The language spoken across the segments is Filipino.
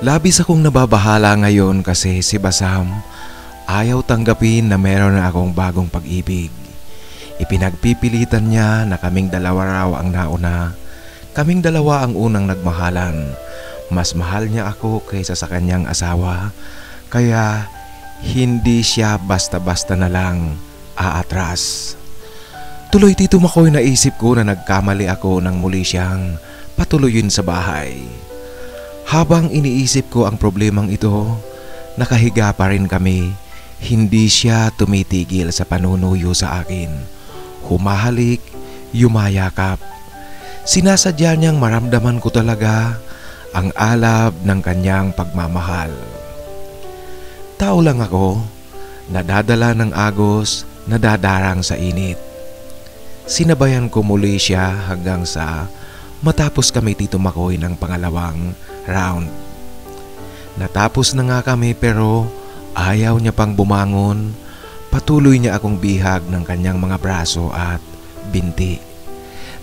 Labis akong nababahala ngayon kasi si Basam ayaw tanggapin na meron na akong bagong pag-ibig. Ipinagpipilitan niya na kaming dalawa raw ang nauna. Kaming dalawa ang unang nagmahalan. Mas mahal niya ako kaysa sa kanyang asawa. Kaya hindi siya basta-basta na lang aatras. Tuloy Tito Makoy naisip ko na nagkamali ako nang muli siyang patuloyin sa bahay. Habang iniisip ko ang problemang ito, nakahiga pa rin kami. Hindi siya tumitigil sa panunuyo sa akin. Humahalik, yumayakap. Sinasadya niyang maramdaman ko talaga ang alab ng kanyang pagmamahal. Tao lang ako, nadadala ng agos, nadadarang sa init. Sinabayan ko muli siya hanggang sa matapos kami Tito Makoy ng pangalawang round. Natapos na nga kami pero ayaw niya pang bumangon. Patuloy niya akong bihag ng kanyang mga braso at binti.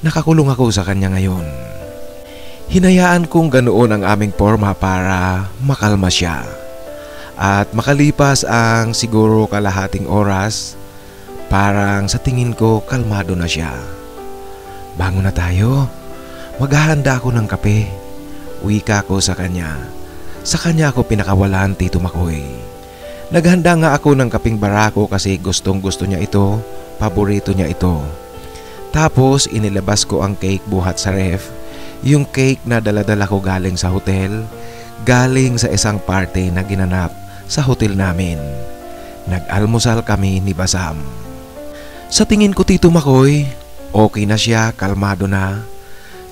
Nakakulong ako sa kanya ngayon. Hinayaan kong ganoon ang aming forma para makalma siya. At makalipas ang siguro kalahating oras, parang sa tingin ko kalmado na siya. Bango na tayo. Maghahanda ako ng kape. Wika ko sa kanya. Sa kanya ako pinakawalan, Tito Makoy. Naghanda nga ako ng kaping barako kasi gustong gusto niya ito, paborito niya ito. Tapos inilabas ko ang cake buhat sa ref, yung cake na daladala ko galing sa hotel, galing sa isang party na ginanap sa hotel namin. Nag-almusal kami ni Basam. Sa tingin ko Tito Makoy, okay na siya, kalmado na.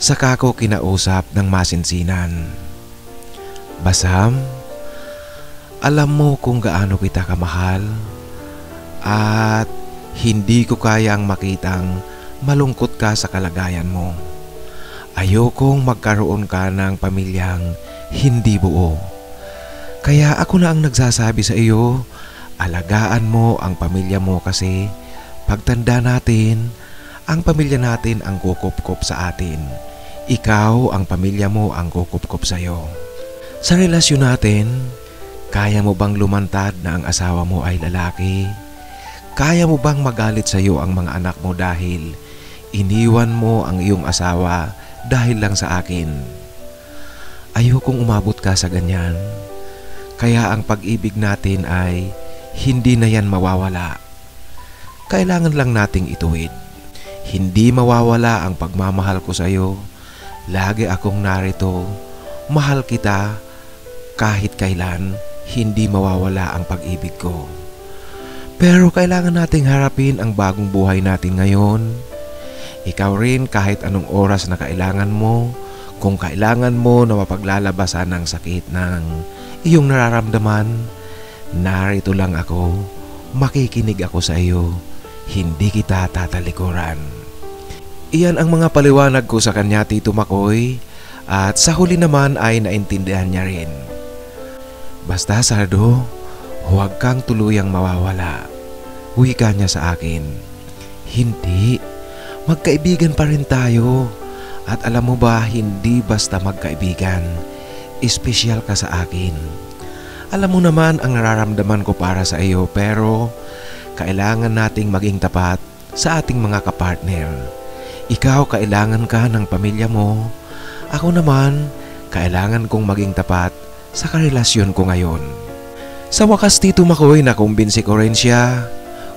Saka ko kinausap ng masinsinan. Basam, alam mo kung gaano kita kamahal at hindi ko kayang makitang malungkot ka sa kalagayan mo. Ayokong magkaroon ka ng pamilyang hindi buo. Kaya ako na ang nagsasabi sa iyo, alagaan mo ang pamilya mo kasi pagtanda natin, ang pamilya natin ang kukupkup sa atin. Ikaw, ang pamilya mo ang kukupkup sa iyo. Sa relasyon natin, kaya mo bang lumantad na ang asawa mo ay lalaki? Kaya mo bang magalit sa iyo ang mga anak mo dahil iniwan mo ang iyong asawa dahil lang sa akin? Ayokong umabot ka sa ganyan. Kaya ang pag-ibig natin ay hindi na yan mawawala. Kailangan lang nating ituwid. Hindi mawawala ang pagmamahal ko sa iyo. Lagi akong narito. Mahal kita kahit kailan hindi mawawala ang pag-ibig ko. Pero kailangan nating harapin ang bagong buhay natin ngayon. Ikaw rin kahit anong oras na kailangan mo, kung kailangan mo na mapaglalabasan ng sakit ng iyong nararamdaman, narito lang ako, makikinig ako sa iyo, hindi kita tatalikuran. Iyan ang mga paliwanag ko sa kanya Tito Makoy at sa huli naman ay naintindihan niya rin. Basta Sardo, huwag kang tuluyang mawawala. Wika niya sa akin. Hindi, magkaibigan pa rin tayo. At alam mo ba, hindi basta magkaibigan. Espesyal ka sa akin. Alam mo naman ang nararamdaman ko para sa iyo pero kailangan nating maging tapat sa ating mga kapartner. Ikaw kailangan ka ng pamilya mo. Ako naman, kailangan kong maging tapat sa karelasyon ko ngayon. Sa wakas Tito Makoy na kumbinsi ko rin siya.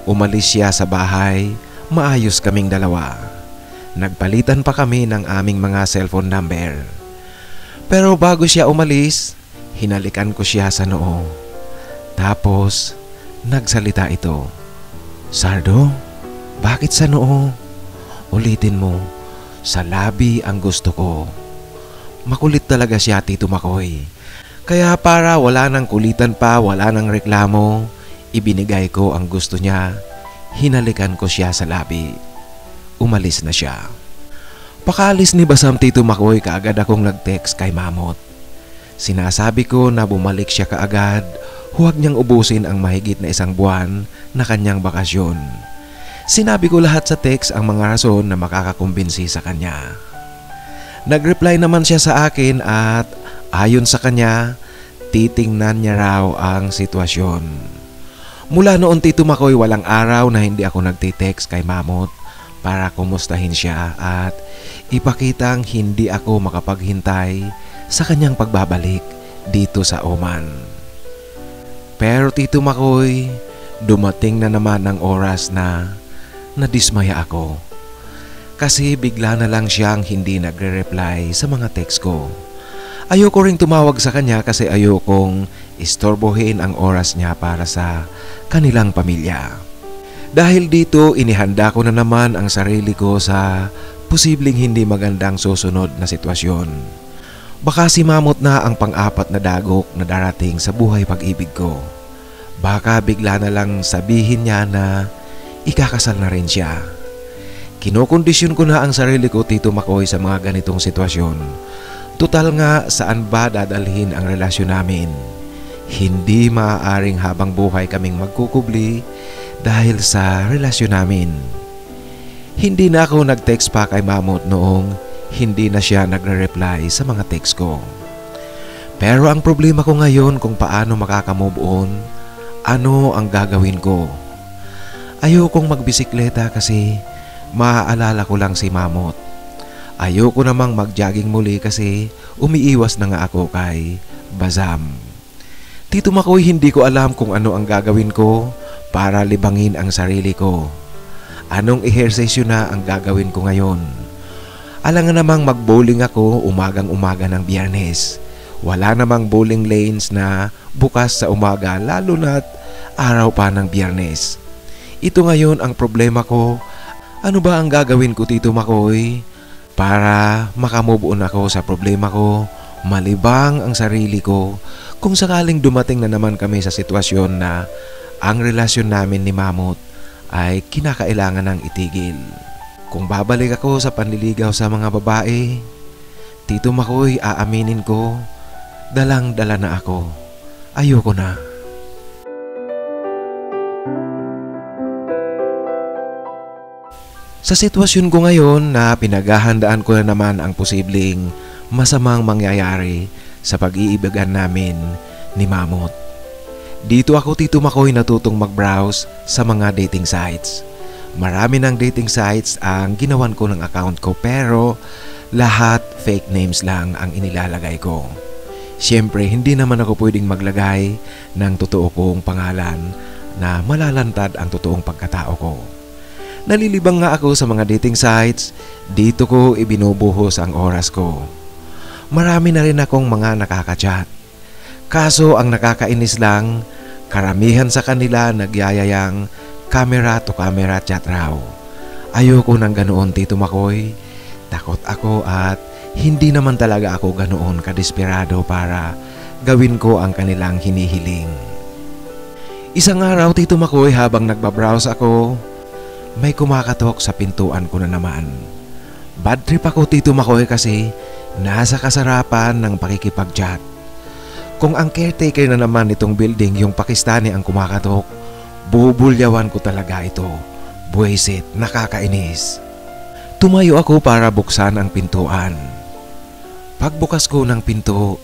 Umalis siya sa bahay, maayos kaming dalawa. Nagpalitan pa kami ng aming mga cellphone number. Pero bago siya umalis, hinalikan ko siya sa noo. Tapos, nagsalita ito. Sardo, bakit sa noo? Ulitin mo, sa labi ang gusto ko. Makulit talaga siya, Tito Makoy. Kaya para wala nang kulitan pa, wala nang reklamo, ibinigay ko ang gusto niya. Hinalikan ko siya sa labi. Umalis na siya. Pakalis ni Basam Tito Makoy kaagad akong nag-text kay Mamot. Sinasabi ko na bumalik siya kaagad, huwag niyang ubusin ang mahigit na isang buwan na kanyang bakasyon. Sinabi ko lahat sa text ang mga rason na makakakumbinsi sa kanya. Nag-reply naman siya sa akin at ayon sa kanya, titingnan niya raw ang sitwasyon. Mula noon Tito Makoy walang araw na hindi ako nagtitext kay Mamot para kumustahin siya at ipakitang hindi ako makapaghintay sa kanyang pagbabalik dito sa Oman. Pero Tito Makoy, dumating na naman ang oras na nadismaya ako. Kasi bigla na lang siyang hindi nagre-reply sa mga text ko. Ayoko ring tumawag sa kanya kasi ayokong istorbohin ang oras niya para sa kanilang pamilya. Dahil dito, inihanda ko na naman ang sarili ko sa posibleng hindi magandang susunod na sitwasyon. Baka si Mamot na ang pang-apat na dagok na darating sa buhay pag-ibig ko. Baka bigla na lang sabihin niya na ikakasal na rin siya. Kinokondisyon ko na ang sarili ko Tito Makoy sa mga ganitong sitwasyon. Total nga saan ba dadalhin ang relasyon namin? Hindi maaaring habang buhay kaming magkukubli dahil sa relasyon namin. Hindi na ako nag-text pa kay Mamot noong hindi na siya nagre-reply sa mga text ko. Pero ang problema ko ngayon kung paano makakamove on, ano ang gagawin ko. Ayokong magbisikleta kasi maaalala ko lang si Mamot. Ayoko namang mag-jogging muli kasi umiiwas na nga ako kay Bazam. Tito Makoy hindi ko alam kung ano ang gagawin ko para libangin ang sarili ko. Anong ehersesyo na ang gagawin ko ngayon? Alangan namang mag-bowling ako umagang umaga ng biyernes. Wala namang bowling lanes na bukas sa umaga lalo na't araw pa ng biyernes. Ito ngayon ang problema ko. Ano ba ang gagawin ko Tito Makoy para makamove on ako sa problema ko, malibang ang sarili ko kung sakaling dumating na naman kami sa sitwasyon na ang relasyon namin ni Mamot ay kinakailangan ng itigil. Kung babalik ako sa panliligaw sa mga babae, Tito Makoy aaminin ko, dalang-dala na ako. Ayoko na. Sa sitwasyon ko ngayon na pinaghahandaan ko na naman ang posibleng masamang mangyayari sa pag-iibigan namin ni Mamot. Dito ako Tito Makoy natutong mag-browse sa mga dating sites. Marami ng dating sites ang ginawan ko ng account ko pero lahat fake names lang ang inilalagay ko. Siyempre hindi naman ako pwedeng maglagay ng totoo kong pangalan na malalantad ang totoong pagkatao ko. Nalilibang nga ako sa mga dating sites, dito ko ibinubuhos ang oras ko. Marami na rin akong mga nakaka-chat. Kaso ang nakakainis lang, karamihan sa kanila nagyayayang camera to camera chat raw. Ayoko ng ganoon Tito Makoy. Takot ako at hindi naman talaga ako ganoon kadesperado para gawin ko ang kanilang hinihiling. Isang araw Tito Makoy habang nagbabrowse ako, may kumakatok sa pintuan ko na naman. Bad trip ako Tito Makoy kasi nasa kasarapan ng pakikipag-chat. Kung ang caretaker na naman itong building yung Pakistani ang kumakatok, bubulyawan ko talaga ito. Buwisit, nakakainis. Tumayo ako para buksan ang pintuan. Pagbukas ko ng pinto,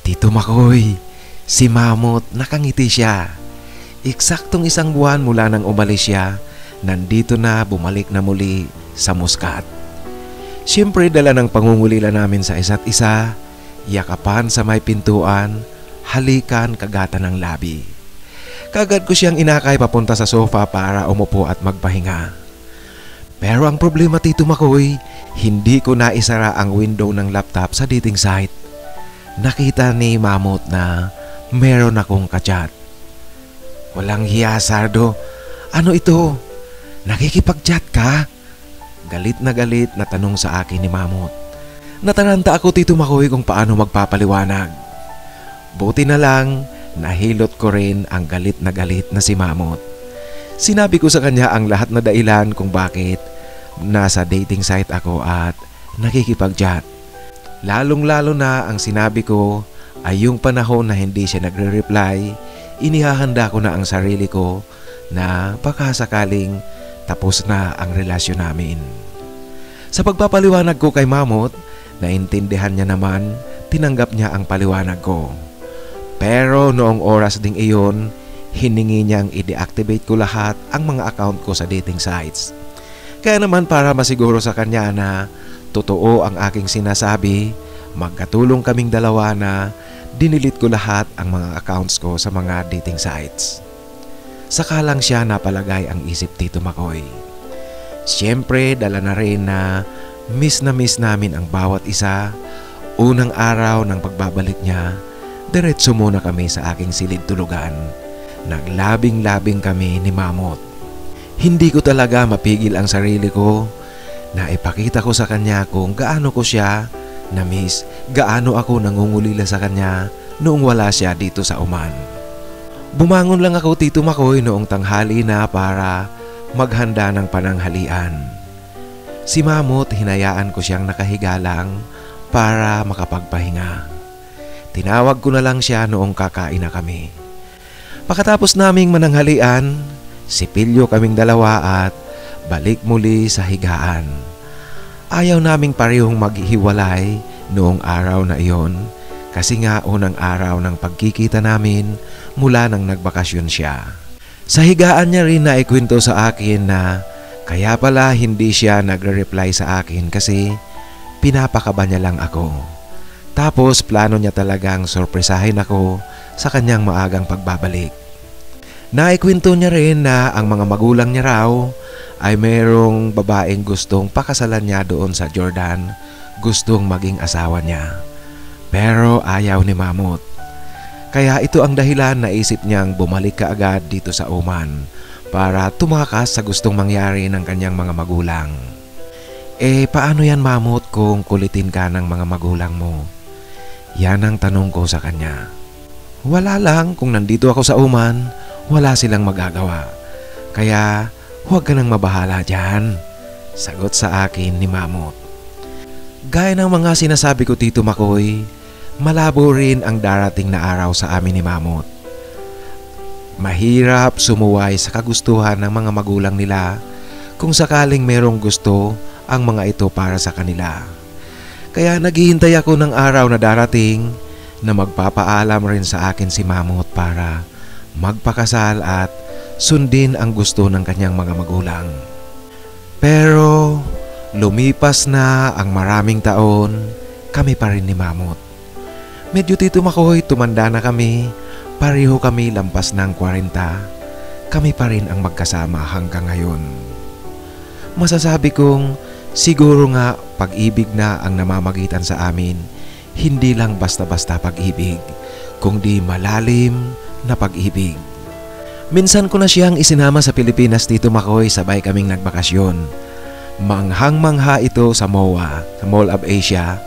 Tito Makoy, si Mamot nakangiti siya. Eksaktong isang buwan mula nang umalis siya, nandito na bumalik na muli sa Muscat. Siyempre dala ng pangungulila namin sa isa't isa, yakapan sa may pintuan, halikan kagatan ng labi. Kagad ko siyang inakay papunta sa sofa para umupo at magpahinga. Pero ang problema Tito Makoy, hindi ko naisara ang window ng laptop sa dating site. Nakita ni Mamot na meron akong kachat. Walang hiya, Sardo. Ano ito? Nakikipag-chat ka? Galit na galit na tanong sa akin ni Mamot. Nataranta ako Tito Makoy kung paano magpapaliwanag. Buti na lang, nahilot ko rin ang galit na galit na si Mamot. Sinabi ko sa kanya ang lahat na dahilan kung bakit nasa dating site ako at nakikipag-chat. Lalong-lalo na ang sinabi ko ay yung panahon na hindi siya nagre-reply, inihahanda ko na ang sarili ko na baka tapos na ang relasyon namin. Sa pagpapaliwanag ko kay Mamot, naintindihan niya naman, tinanggap niya ang paliwanag ko. Pero noong oras ding iyon, hiningi niyang i-deactivate ko lahat ang mga account ko sa dating sites. Kaya naman para masiguro sa kanya na totoo ang aking sinasabi, magkatulong kaming dalawa na dinilit ko lahat ang mga accounts ko sa mga dating sites. Saka lang siya napalagay ang isip Tito Makoy. Siyempre dala na rin na miss na miss namin ang bawat isa. Unang araw ng pagbabalik niya, diretso muna kami sa aking silid tulugan. Naglabing-labing kami ni Mamot. Hindi ko talaga mapigil ang sarili ko na ipakita ko sa kanya kung gaano ko siya na miss gaano ako nangungulila sa kanya noong wala siya dito sa Oman. Bumangon lang ako Tito Makoy noong tanghali na para maghanda ng pananghalian. Si Mamot hinayaan ko siyang nakahiga lang para makapagpahinga. Tinawag ko na lang siya noong kakain na kami. Pagkatapos naming mananghalian, sipilyo kaming dalawa at balik muli sa higaan. Ayaw naming parehong maghiwalay noong araw na iyon kasi nga unang araw ng pagkikita namin mula nang nagbakasyon siya. Sa higaan niya rin na ikwento sa akin na kaya pala hindi siya nagre-reply sa akin kasi pinapakaba niya lang ako. Tapos plano niya talagang sorpresahin ako sa kanyang maagang pagbabalik. Naikwento niya rin na ang mga magulang niya raw ay mayroong babaeng gustong pakasalan niya doon sa Jordan, gustong maging asawa niya. Pero ayaw ni Mamut. Kaya ito ang dahilan na isip niyang bumalik kaagad dito sa Oman para tumakas sa gustong mangyari ng kanyang mga magulang. Eh paano yan Mamut kung kulitin ka ng mga magulang mo? Yan ang tanong ko sa kanya. Wala lang kung nandito ako sa Oman, wala silang magagawa. Kaya huwag ka nang mabahala dyan. Sagot sa akin ni Mamut. Gaya ng mga sinasabi ko Tito Makoy, malabo rin ang darating na araw sa amin ni Mamut. Mahirap sumuway sa kagustuhan ng mga magulang nila kung sakaling merong gusto ang mga ito para sa kanila. Kaya naghihintay ako ng araw na darating na magpapaalam rin sa akin si Mamut para magpakasal at sundin ang gusto ng kanyang mga magulang. Pero lumipas na ang maraming taon, kami pa rin ni Mamut. Medyo tito makoy, tumanda na kami. Pareho kami lampas ng 40. Kami pa rin ang magkasama hanggang ngayon. Masasabi kong siguro nga pag-ibig na ang namamagitan sa amin. Hindi lang basta-basta pag-ibig, kundi malalim na pag-ibig. Minsan ko na siyang isinama sa Pilipinas dito Makoy sabay kaming nagbakasyon. Manghang-mangha ito sa MOA, sa Mall of Asia,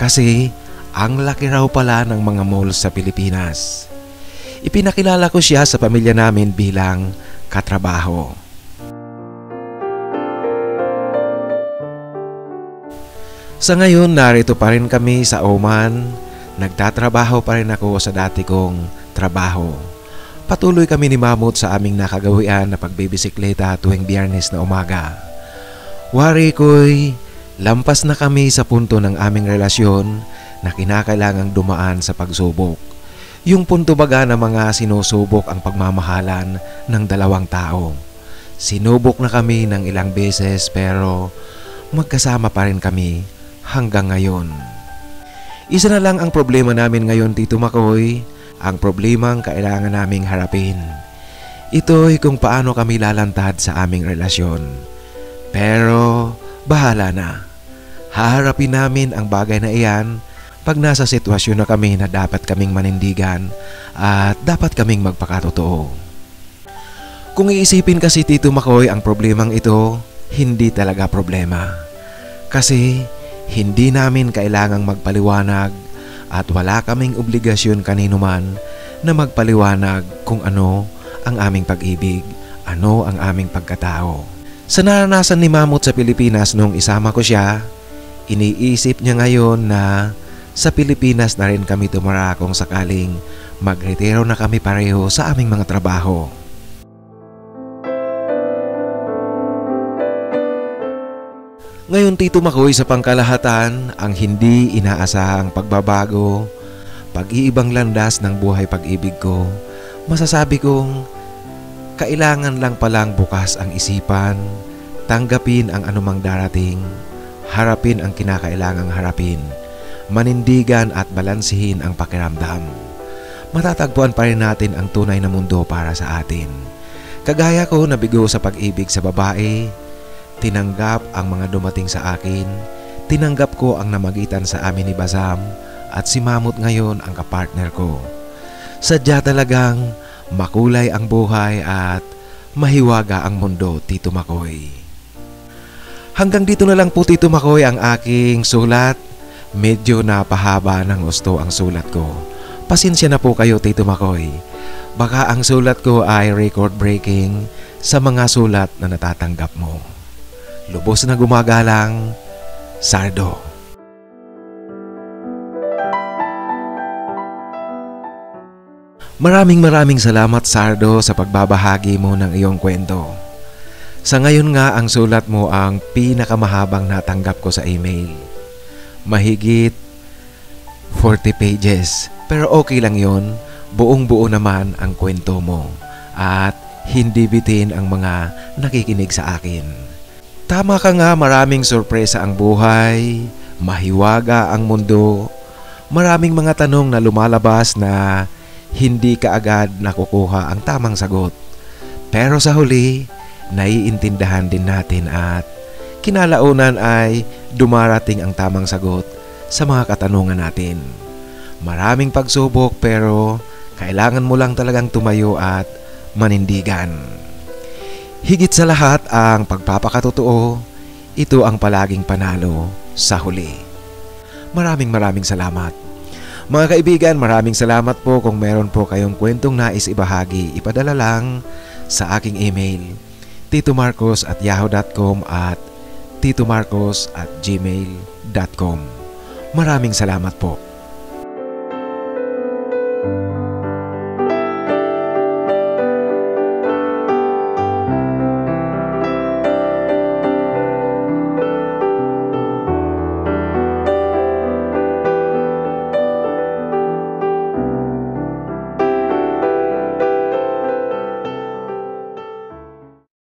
kasi ang laki raw pala ng mga malls sa Pilipinas. Ipinakilala ko siya sa pamilya namin bilang katrabaho. Sa ngayon, narito pa rin kami sa Oman. Nagtatrabaho pa rin ako sa dati kong trabaho. Patuloy kami ni Mamut sa aming nakagawian na pagbibisikleta tuwing biyernes na umaga. Wari ko'y lampas na kami sa punto ng aming relasyon na kinakailangang dumaan sa pagsubok. Yung punto baga na mga sinusubok ang pagmamahalan ng dalawang tao. Sinubok na kami ng ilang beses pero magkasama pa rin kami hanggang ngayon. Isa na lang ang problema namin ngayon Tito Makoy, ang problemang kailangan naming harapin. Ito'y kung paano kami lalantad sa aming relasyon. Pero bahala na. Haharapin namin ang bagay na iyan pag nasa sitwasyon na kami na dapat kaming manindigan at dapat kaming magpakatotoo. Kung iisipin kasi Tito Makoy ang problemang ito, hindi talaga problema. Kasi hindi namin kailangang magpaliwanag at wala kaming obligasyon kanino man na magpaliwanag kung ano ang aming pag-ibig, ano ang aming pagkatao. Sa naranasan ni Mamut sa Pilipinas nung isama ko siya, iniisip niya ngayon na sa Pilipinas na rin kami tumara kung sakaling magretiro na kami pareho sa aming mga trabaho. Ngayon Tito Makoy sa pangkalahatan, ang hindi inaasahang pagbabago, pag-iibang landas ng buhay pag-ibig ko, masasabi kong kailangan lang palang bukas ang isipan, tanggapin ang anumang darating, harapin ang kinakailangang harapin, manindigan at balansihin ang pakiramdam. Matatagpuan pa rin natin ang tunay na mundo para sa atin. Kagaya ko nabigo sa pag-ibig sa babae, tinanggap ang mga dumating sa akin, tinanggap ko ang namagitan sa amin ni Bazam at si Mamut ngayon ang kapartner ko. Sadya talagang makulay ang buhay at mahiwaga ang mundo, Tito Makoy. Hanggang dito na lang po, Tito Makoy, ang aking sulat. Medyo napahaba ng gusto ang sulat ko. Pasensya na po kayo, Tito Makoy. Baka ang sulat ko ay record-breaking sa mga sulat na natatanggap mo. Lubos na gumagalang, Sardo. Maraming maraming salamat Sardo sa pagbabahagi mo ng iyong kwento. Sa ngayon nga ang sulat mo ang pinakamahabang natanggap ko sa email. Mahigit 40 pages. Pero okay lang yon. Buong buo naman ang kwento mo. At hindi bitin ang mga nakikinig sa akin. Tama ka nga maraming sorpresa ang buhay. Mahiwaga ang mundo. Maraming mga tanong na lumalabas na hindi ka agad nakukuha ang tamang sagot. Pero sa huli, naiintindahan din natin at kinalaunan ay dumarating ang tamang sagot sa mga katanungan natin. Maraming pagsubok pero kailangan mo lang talagang tumayo at manindigan. Higit sa lahat ang pagpapakatotoo, ito ang palaging panalo sa huli. Maraming maraming salamat. Mga kaibigan, maraming salamat po kung meron po kayong kwentong nais ibahagi. Ipadala lang sa aking email titomarcos at yahoo.com at titomarcos at gmail.com Maraming salamat po.